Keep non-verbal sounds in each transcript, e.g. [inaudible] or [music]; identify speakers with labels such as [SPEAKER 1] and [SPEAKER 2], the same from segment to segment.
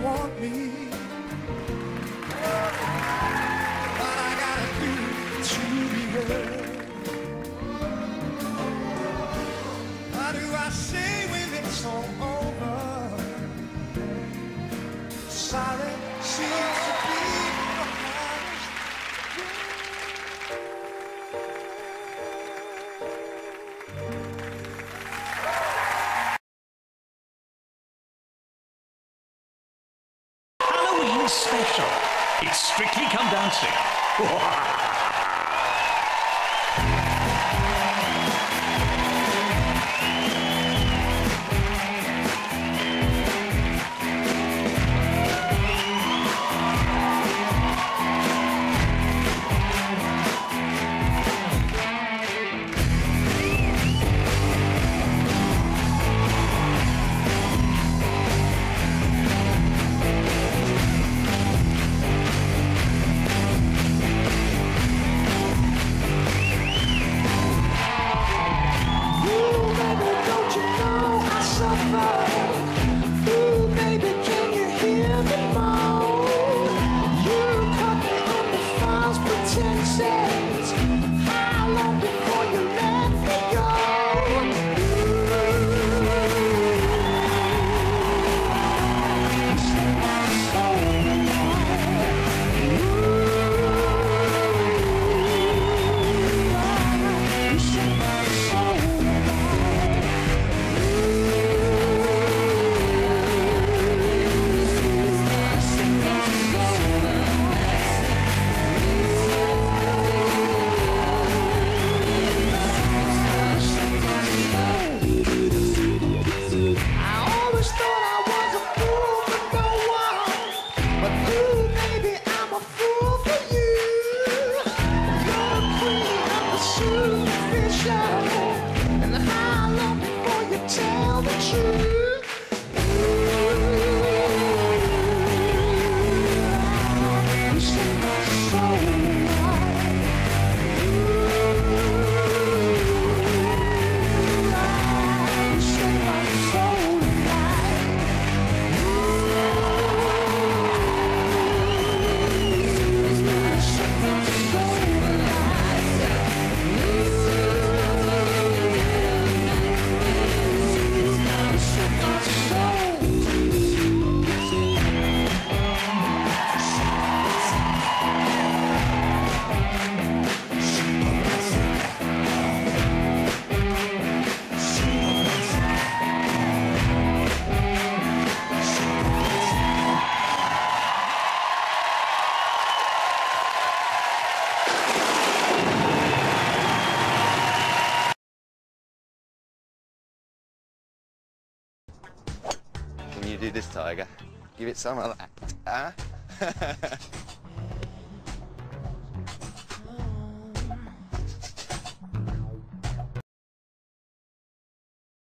[SPEAKER 1] me. What I gotta do to be heard? How do I say when it's all over? Sorry seems
[SPEAKER 2] special. It's strictly come dancing. [laughs]
[SPEAKER 1] Ooh, you you
[SPEAKER 3] do this, Tiger? Give it some of that. Huh?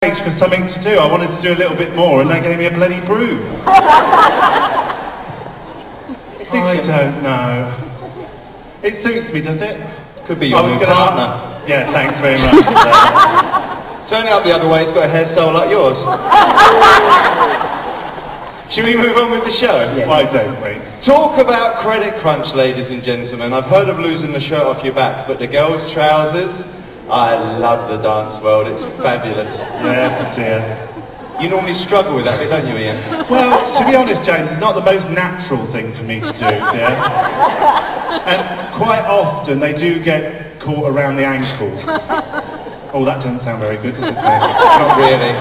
[SPEAKER 4] Thanks for something to do. I wanted to do a little bit more, and they gave me a bloody broom. I don't know. It suits me, does it?
[SPEAKER 5] Could be your
[SPEAKER 4] I was
[SPEAKER 5] new
[SPEAKER 4] gonna-
[SPEAKER 5] partner.
[SPEAKER 4] Yeah, thanks very much. for [laughs] that.
[SPEAKER 5] Turn it up the other way, it's got a hairstyle like yours. [laughs] Should we move on with the show?
[SPEAKER 4] Why don't we?
[SPEAKER 5] Talk about credit crunch, ladies and gentlemen. I've heard of losing the shirt off your back, but the girls' trousers, I love the dance world. It's fabulous.
[SPEAKER 4] Yeah, dear.
[SPEAKER 5] You normally struggle with that, don't you, Ian?
[SPEAKER 4] Well, to be honest, James, it's not the most natural thing for me to do, yeah? And quite often they do get caught around the ankle. Oh, that doesn't sound very good, does it? [laughs]
[SPEAKER 5] Not really.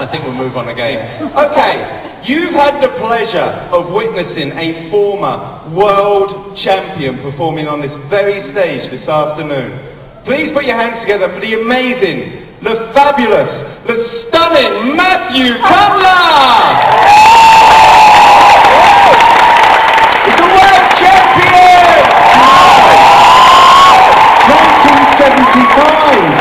[SPEAKER 5] I think we'll move on again. Okay, you've had the pleasure of witnessing a former world champion performing on this very stage this afternoon. Please put your hands together for the amazing, the fabulous, the stunning Matthew Cutler! He's the world champion!
[SPEAKER 4] 1975!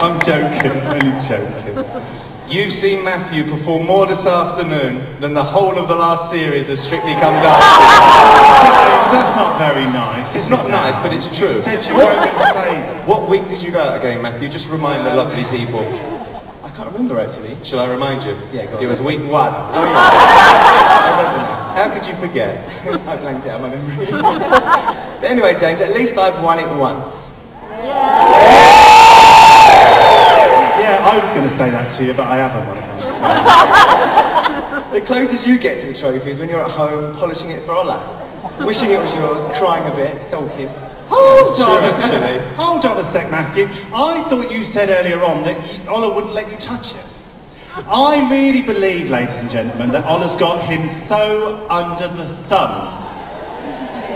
[SPEAKER 4] I'm joking, really joking.
[SPEAKER 5] You've seen Matthew perform more this afternoon than the whole of the last series of Strictly Come Dancing. [laughs]
[SPEAKER 4] That's not very nice.
[SPEAKER 5] It's not nice, but it's true.
[SPEAKER 4] Said you weren't going to say that.
[SPEAKER 5] What week did you go out again, Matthew? Just remind the lovely people.
[SPEAKER 4] I
[SPEAKER 5] can't remember actually. Shall I remind you?
[SPEAKER 6] Yeah, go on.
[SPEAKER 5] It was week one. Oh, yeah. [laughs] I remember now. How could you forget? [laughs] I blanked out my memory. but anyway, James, at least I've won it once.
[SPEAKER 4] Yeah, I was going to say that to you, but I haven't.
[SPEAKER 5] The closest you get to the trophy is when you're at home polishing it for Ola. Wishing it was yours, crying a bit, sulking.
[SPEAKER 4] Hold on, a sec. hold on a sec, Matthew. I thought you said earlier on that you, Ola wouldn't let you touch it. I really believe, ladies and gentlemen, that Ola's got him so under the sun.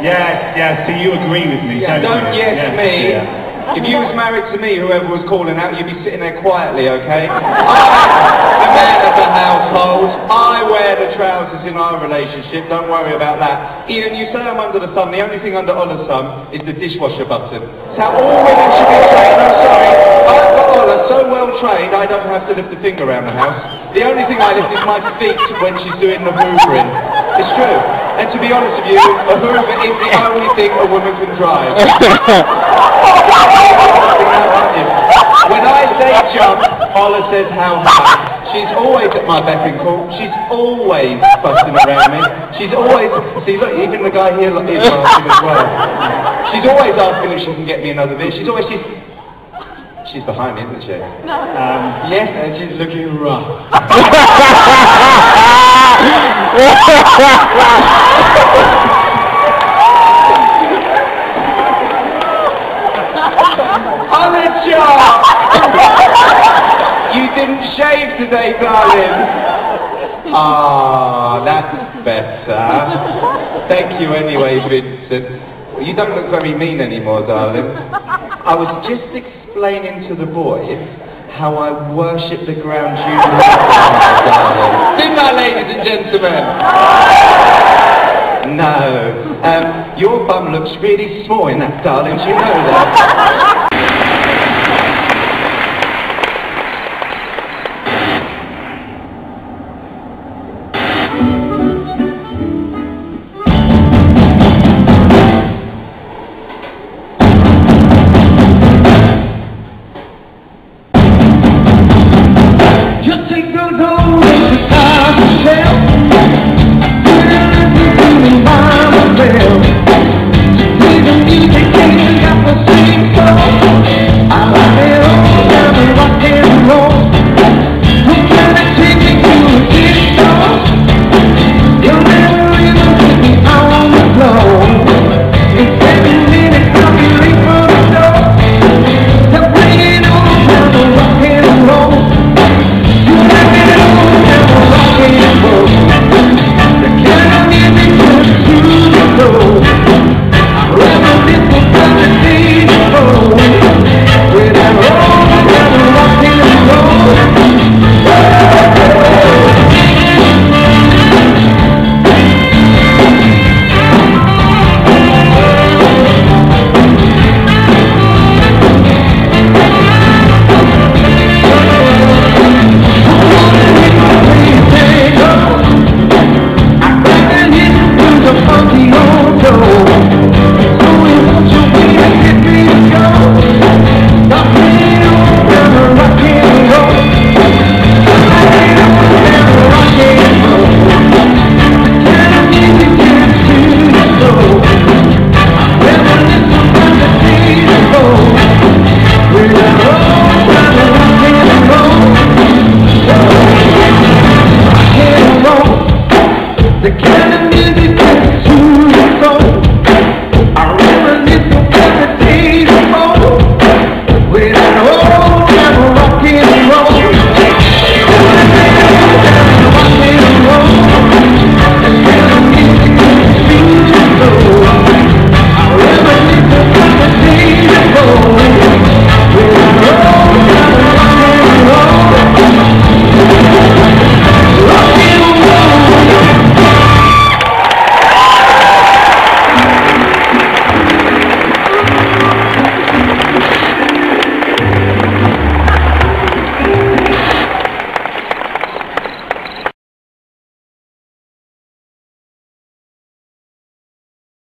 [SPEAKER 4] Yes, yes, so you agree with me,
[SPEAKER 5] Yeah,
[SPEAKER 4] don't,
[SPEAKER 5] don't
[SPEAKER 4] you?
[SPEAKER 5] yes,
[SPEAKER 4] Yes,
[SPEAKER 5] me.
[SPEAKER 4] yeah.
[SPEAKER 5] If you was married to me, whoever was calling out, you'd be sitting there quietly, okay? I'm the man of the household. I wear the trousers in our relationship. Don't worry about that. Ian, you say I'm under the sun. The only thing under Ola's sun is the dishwasher button. It's how all women should be trained. I'm sorry. I've got Ola so well trained, I don't have to lift a finger around the house. The only thing I lift is my feet when she's doing the hoovering. It's true. And to be honest with you, a hoover is the only thing a woman can drive. [laughs] Say jump, Ola says how high. She's always at my beck and call. She's always fussing around me. She's always, see look, even the guy here is laughing as well. She's always asking if she can get me another beer. She's always, she's, she's behind me, isn't she? Um, yes, and she's looking rough. [laughs] Ola You didn't shave today, darling. Ah, that's better. Thank you anyway, Vincent. You don't look very mean anymore, darling. I was just explaining to the boys how I worship the ground you darling. Didn't I, ladies and gentlemen? No. Um, your bum looks really small in that, darling. You know that?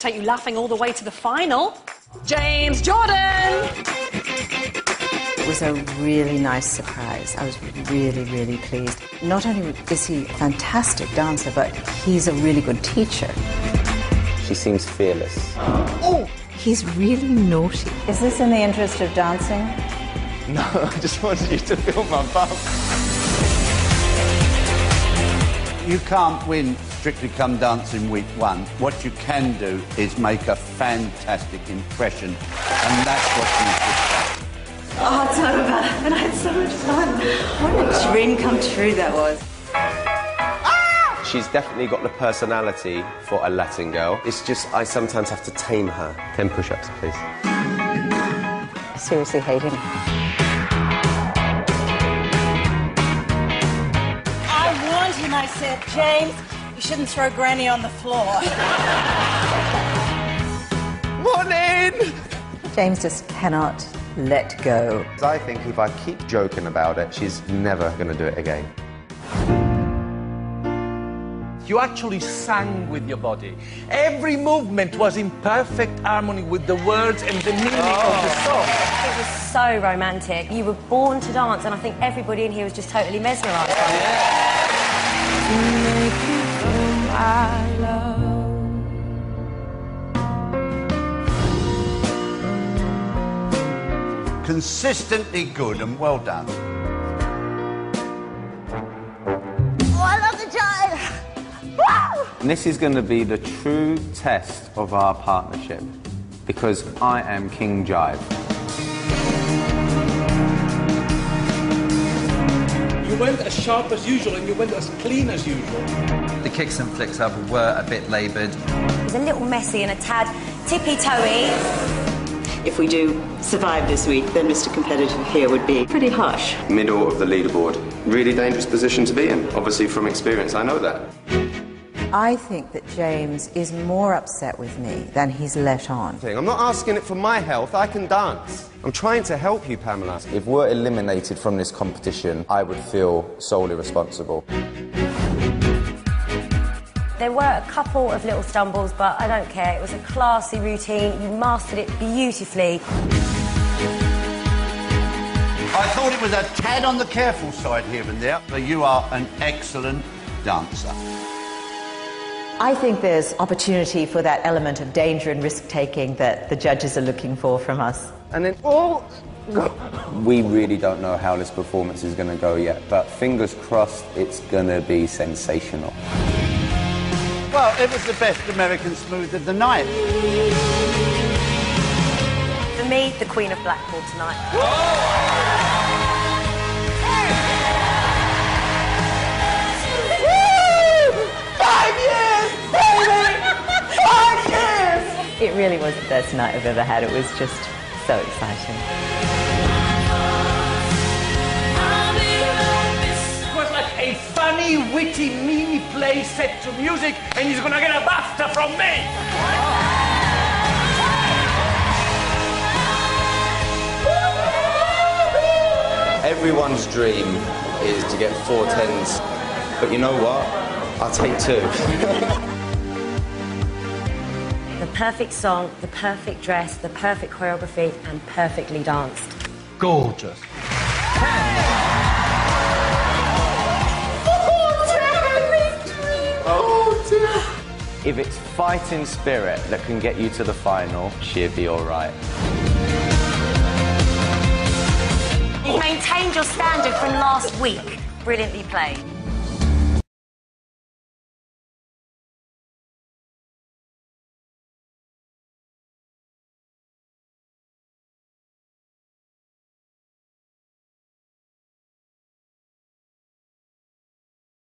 [SPEAKER 1] Take
[SPEAKER 7] you laughing all the way to the final. James Jordan!
[SPEAKER 6] It was a really nice surprise. I was really, really pleased. Not only is he a fantastic dancer, but he's a really good teacher.
[SPEAKER 3] She seems fearless.
[SPEAKER 6] Oh, he's really naughty. Is this in the interest of dancing? [laughs]
[SPEAKER 3] No, I just wanted you to feel my bum.
[SPEAKER 8] You can't win Strictly Come Dancing week one. What you can do is make a fantastic impression, and that's what you should
[SPEAKER 6] Oh, it's over. And I had so much fun. What a dream come true that was.
[SPEAKER 3] She's definitely got the personality for a Latin girl. It's just I sometimes have to tame her. Ten push-ups, please.
[SPEAKER 6] Seriously hating.
[SPEAKER 9] I warned him, I said, James, you shouldn't throw Granny on the floor. [laughs]
[SPEAKER 3] Morning!
[SPEAKER 6] James just cannot let go.
[SPEAKER 3] I think if I keep joking about it, she's never going to do it again.
[SPEAKER 10] You actually sang with your body. Every movement was in perfect harmony with the words and the meaning of the oh. song.
[SPEAKER 11] It was so romantic. You were born to dance, and I think everybody in here was just totally mesmerised by it.
[SPEAKER 8] Consistently good and well done.
[SPEAKER 9] Oh, I love the jive.
[SPEAKER 3] And this is going to be the true test of our partnership because I am King Jive.
[SPEAKER 10] You went as sharp as usual and you went as clean as usual.
[SPEAKER 12] The kicks and flicks up were a bit laboured.
[SPEAKER 11] It was a little messy and a tad tippy-toey.
[SPEAKER 13] If we do survive this week, then Mr. Competitive here would be pretty harsh.
[SPEAKER 3] Middle of the leaderboard. Really dangerous position to be in. Obviously, from experience, I know that.
[SPEAKER 6] I think that James is more upset with me than he's let on.
[SPEAKER 3] I'm not asking it for my health. I can dance. I'm trying to help you, Pamela. If we're eliminated from this competition, I would feel solely responsible.
[SPEAKER 11] There were a couple of little stumbles, but I don't care. It was a classy routine. You mastered it beautifully.
[SPEAKER 8] I thought it was a tad on the careful side here and there, but you are an excellent dancer.
[SPEAKER 6] I think there's opportunity for that element of danger and risk taking that the judges are looking for from us.
[SPEAKER 3] And then, oh, we really don't know how this performance is going to go yet, but fingers crossed it's going to be sensational.
[SPEAKER 8] Well, it was the best American smooth of the night.
[SPEAKER 11] For me, the Queen of Blackpool tonight.
[SPEAKER 9] Oh!
[SPEAKER 6] It really was the best night I've ever had. It was just so exciting.
[SPEAKER 10] It was like a funny, witty mini play set to music, and he's gonna get a BAFTA from me!
[SPEAKER 3] Everyone's dream is to get four tens, but you know what? I'll take two. [laughs]
[SPEAKER 11] The perfect song, the perfect dress, the perfect choreography, and perfectly danced.
[SPEAKER 10] Gorgeous.
[SPEAKER 3] if it's fighting spirit that can get you to the final, she'll be all right.
[SPEAKER 11] You maintained your standard from last week. Brilliantly played.